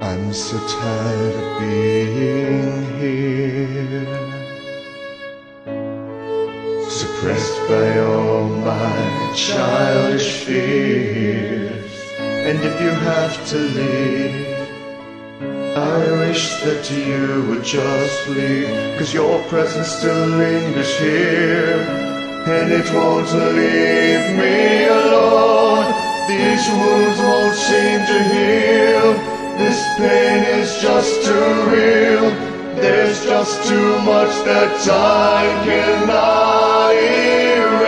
I'm so tired of being here, suppressed by all my childish fears. And if you have to leave, I wish that you would just leave, cause your presence still lingers here, and it won't leave me alone. These wounds won't seem to heal. This pain is just too real. There's just too much that time cannot erase.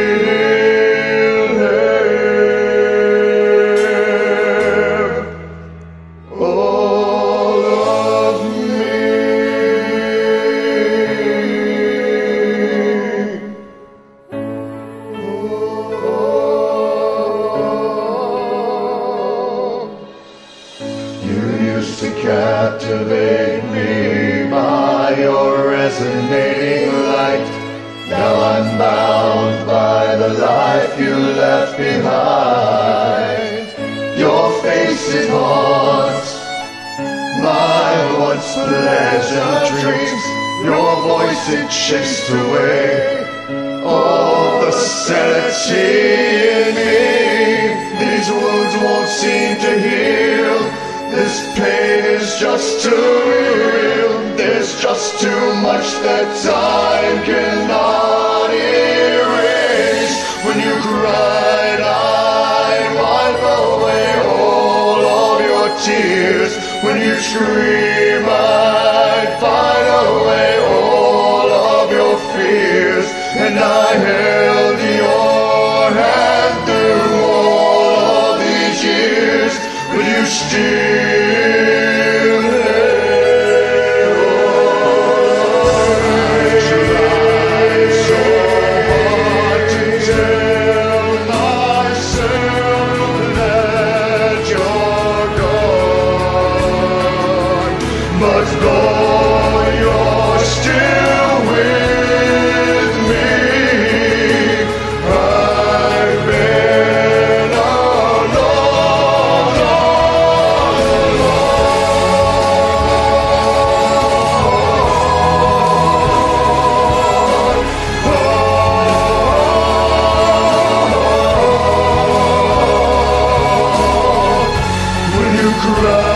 captivate me by your resonating light. Now I'm bound by the life you left behind. Your face it haunts my once pleasant dreams. Your voice it chased away all the sanity in me. Just too real. There's just too much that time cannot erase. When you cried, I'd wipe away all of your tears. When you scream, I'd find away all of your fears. And I held your hand through all of these years, but you still When